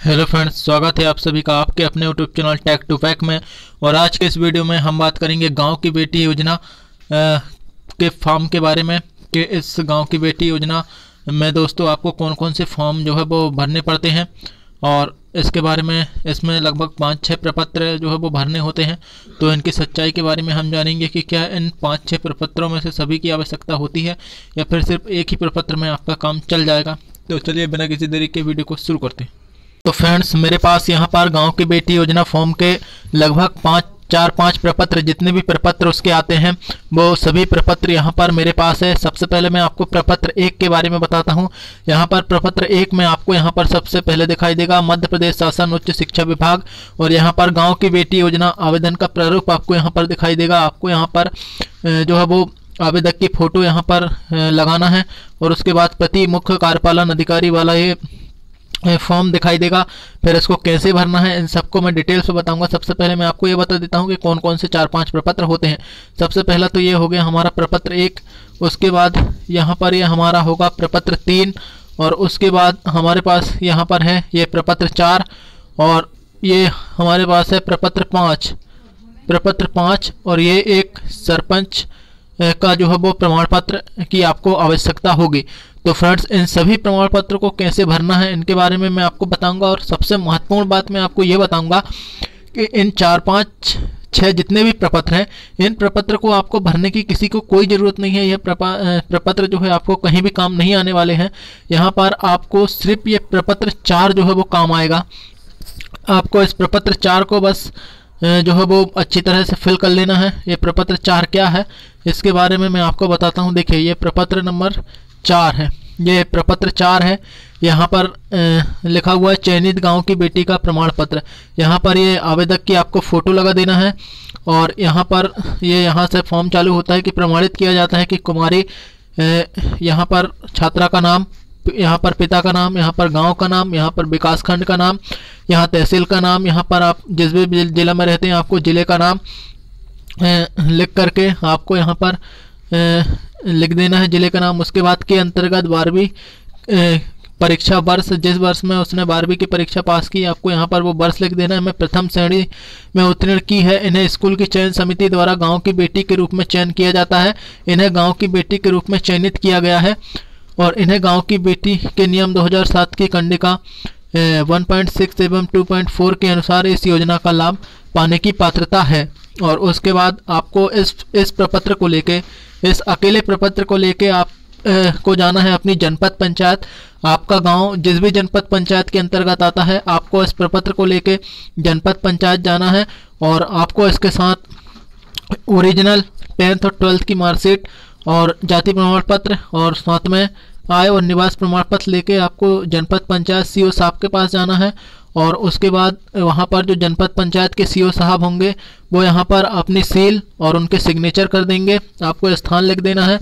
Hello friends, स्वागत है आप सभी का आपके अपने YouTube channel Tech to Pack में। और आज के इस वीडियो में हम बात करेंगे गाँव की बेटी योजना के फॉर्म के बारे में, कि इस गाँव की बेटी योजना में दोस्तों आपको कौन कौन से फॉर्म जो है वो भरने पड़ते हैं, और इसके बारे में, इसमें लगभग पाँच छः प्रपत्र जो है वो भरने होते हैं। तो इनकी सच्चाई के बारे में हम जानेंगे कि क्या इन पाँच छः प्रपत्रों में से सभी की आवश्यकता होती है, या फिर सिर्फ़ एक ही प्रपत्र में आपका काम चल जाएगा। तो चलिए बिना किसी देरी के वीडियो को शुरू करते हैं। तो फ्रेंड्स, मेरे पास यहाँ पर गाँव की बेटी योजना फॉर्म के लगभग पाँच, चार, पाँच प्रपत्र, जितने भी प्रपत्र उसके आते हैं, वो सभी प्रपत्र यहाँ पर मेरे पास है। सबसे पहले मैं आपको प्रपत्र एक के बारे में बताता हूँ। यहाँ पर प्रपत्र एक में आपको यहाँ पर सबसे पहले दिखाई देगा मध्य प्रदेश शासन उच्च शिक्षा विभाग और यहाँ पर गाँव की बेटी योजना आवेदन का प्रारूप आपको यहाँ पर दिखाई देगा। आपको यहाँ पर जो है वो आवेदक की फ़ोटो यहाँ पर लगाना है और उसके बाद प्रति मुख्य कार्यपालन अधिकारी वाला ये फॉर्म दिखाई देगा, फिर इसको कैसे भरना है, इन सबको मैं डिटेल्स में बताऊँगा। सबसे पहले मैं आपको ये बता देता हूँ कि कौन कौन से चार पाँच प्रपत्र होते हैं। सबसे पहला तो ये हो गया हमारा प्रपत्र एक, उसके बाद यहाँ पर ये हमारा होगा प्रपत्र तीन, और उसके बाद हमारे पास यहाँ पर है ये प्रपत्र चार, और ये हमारे पास है प्रपत्र पाँच। प्रपत्र पाँच, और ये एक सरपंच का जो है वो प्रमाण पत्र की आपको आवश्यकता होगी। तो फ्रेंड्स, इन सभी प्रमाण पत्र को कैसे भरना है, इनके बारे में मैं आपको बताऊँगा और सबसे महत्वपूर्ण बात मैं आपको ये बताऊँगा कि इन चार, पाँच छः जितने भी प्रपत्र हैं, इन प्रपत्र को आपको भरने की किसी को कोई ज़रूरत नहीं है। यह प्रपत्र जो है आपको कहीं भी काम नहीं आने वाले हैं। यहाँ पर आपको सिर्फ़ ये प्रपत्र चार जो है वो काम आएगा। आपको इस प्रपत्र चार को बस जो है वो अच्छी तरह से फिल कर लेना है। ये प्रपत्र चार क्या है, इसके बारे में मैं आपको बताता हूँ। देखिए, ये प्रपत्र नंबर चार है। ये प्रपत्र चार है। यहाँ पर लिखा हुआ है, चयनित गाँव की बेटी का प्रमाण पत्र। यहाँ पर ये आवेदक की आपको फ़ोटो लगा देना है और यहाँ पर ये यहाँ से फॉर्म चालू होता है कि प्रमाणित किया जाता है कि कुमारी यहाँ पर छात्रा का नाम, यहाँ पर पिता का नाम, यहाँ पर गाँव का नाम, यहाँ पर विकास खंड का नाम, यहाँ तहसील का नाम, यहाँ पर आप जिस भी ज़िला में रहते हैं, आपको ज़िले का नाम लिख करके आपको यहाँ पर लिख देना है ज़िले का नाम। उसके बाद के अंतर्गत बारहवीं परीक्षा वर्ष, जिस वर्ष में उसने बारहवीं की परीक्षा पास की, आपको यहाँ पर वो वर्ष लिख देना है। मैं प्रथम श्रेणी में उत्तीर्ण की है। इन्हें स्कूल की चयन समिति द्वारा गाँव की बेटी के रूप में चयन किया जाता है। इन्हें गाँव की बेटी के रूप में चयनित किया गया है और इन्हें गाँव की बेटी के नियम 2007 की कंडिका 1.6 एवं 2.4 के अनुसार इस योजना का लाभ पाने की पात्रता है और उसके बाद आपको इस इस प्रपत्र को लेके इस अकेले प्रपत्र को लेके आप ए, को जाना है अपनी जनपद पंचायत। आपका गाँव जिस भी जनपद पंचायत के अंतर्गत आता है आपको इस प्रपत्र को लेके जनपद पंचायत जाना है और आपको इसके साथ ओरिजिनल टेंथ और ट्वेल्थ की मार्कशीट और जाति प्रमाण पत्र और साथ में आय और निवास प्रमाण पत्र लेके आपको जनपद पंचायत सी साहब के पास जाना है और उसके बाद वहाँ पर जो जनपद पंचायत के सीओ साहब होंगे, वो यहाँ पर अपनी सील और उनके सिग्नेचर कर देंगे। आपको स्थान लिख देना है।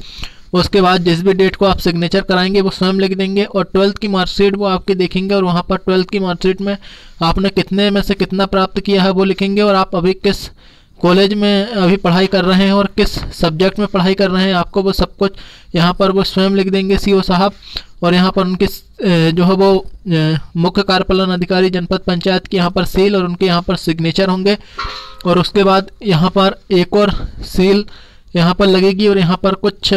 उसके बाद जिस भी डेट को आप सिग्नेचर कराएँगे, वो स्वयं लिख देंगे और ट्वेल्थ की मार्कशीट वो आपके देखेंगे और वहाँ पर ट्वेल्थ की मार्कशीट में आपने कितने में से कितना प्राप्त किया है वो लिखेंगे और आप अभी किस कॉलेज में अभी पढ़ाई कर रहे हैं और किस सब्जेक्ट में पढ़ाई कर रहे हैं, आपको वो सब कुछ यहाँ पर वो स्वयं लिख देंगे सीओ साहब और यहाँ पर उनके जो है वो मुख्य कार्यपालन अधिकारी जनपद पंचायत के यहाँ पर सील और उनके यहाँ पर सिग्नेचर होंगे और उसके बाद यहाँ पर एक और सील यहाँ पर लगेगी और यहाँ पर कुछ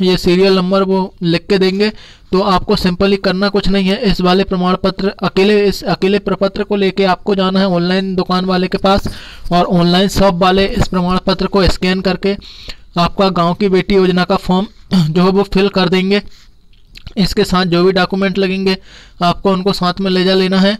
ये सीरियल नंबर वो लिख के देंगे तो आपको सिंपली करना कुछ नहीं है। इस वाले प्रमाण पत्र अकेले इस, अकेले प्रपत्र को लेके आपको जाना है ऑनलाइन दुकान वाले के पास, और ऑनलाइन शॉप वाले इस प्रमाण पत्र को स्कैन करके आपका गाँव की बेटी योजना का फॉर्म जो है वो फिल कर देंगे। इसके साथ जो भी डॉक्यूमेंट लगेंगे, आपको उनको साथ में ले जा लेना है।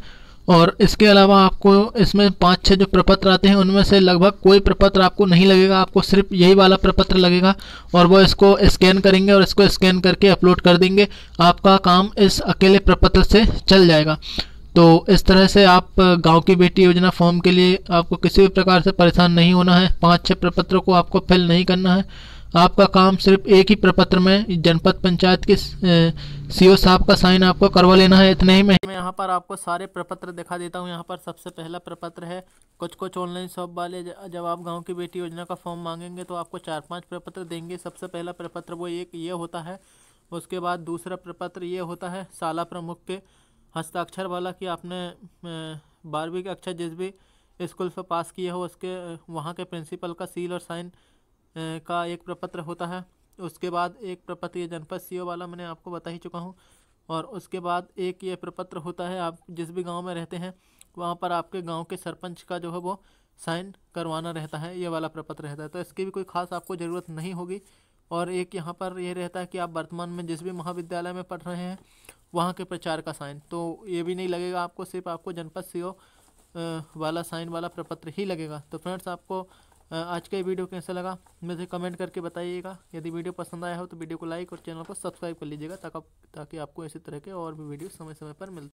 और इसके अलावा आपको इसमें पाँच छः जो प्रपत्र आते हैं, उनमें से लगभग कोई प्रपत्र आपको नहीं लगेगा, आपको सिर्फ़ यही वाला प्रपत्र लगेगा और वो इसको स्कैन करेंगे और इसको स्कैन करके अपलोड कर देंगे। आपका काम इस अकेले प्रपत्र से चल जाएगा। तो इस तरह से आप गाँव की बेटी योजना फॉर्म के लिए आपको किसी भी प्रकार से परेशान नहीं होना है। पाँच छः प्रपत्रों को आपको फिल नहीं करना है। आपका काम सिर्फ़ एक ही प्रपत्र में जनपद पंचायत के सीओ साहब का साइन आपको करवा लेना है, इतने ही में। मैं यहाँ पर आपको सारे प्रपत्र दिखा देता हूँ। यहाँ पर सबसे पहला प्रपत्र है कुछ कुछ ऑनलाइन शॉप वाले जब आप गाँव की बेटी योजना का फॉर्म मांगेंगे तो आपको चार पाँच प्रपत्र देंगे। सबसे पहला प्रपत्र वो एक, ये होता है, उसके बाद दूसरा प्रपत्र ये होता है शाला प्रमुख के हस्ताक्षर वाला कि आपने बारहवीं के अक्षर जिस भी स्कूल से पास किए हो, उसके वहाँ के प्रिंसिपल का सील और साइन का एक प्रपत्र होता है। उसके बाद एक प्रपत्र ये जनपद सी वाला, मैंने आपको बता ही चुका हूँ। और उसके बाद एक ये प्रपत्र होता है, आप जिस भी गाँव में रहते हैं, वहाँ पर आपके गाँव के सरपंच का जो है वो साइन करवाना रहता है, ये वाला प्रपत्र रहता है। तो इसकी भी कोई खास आपको ज़रूरत नहीं होगी। और एक यहाँ पर ये रहता है कि आप वर्तमान में जिस भी महाविद्यालय में पढ़ रहे हैं, वहाँ के प्रचार का साइन। तो ये भी नहीं लगेगा आपको, सिर्फ़ आपको जनपद सी वाला साइन वाला प्रपत्र ही लगेगा। तो फ्रेंड्स, आपको आज का वीडियो कैसा लगा? मुझे कमेंट करके बताइएगा। यदि वीडियो पसंद आया हो तो वीडियो को लाइक और चैनल को सब्सक्राइब कर लीजिएगा ताकि ताकि आपको इसी तरह के और भी वीडियो समय समय पर मिलते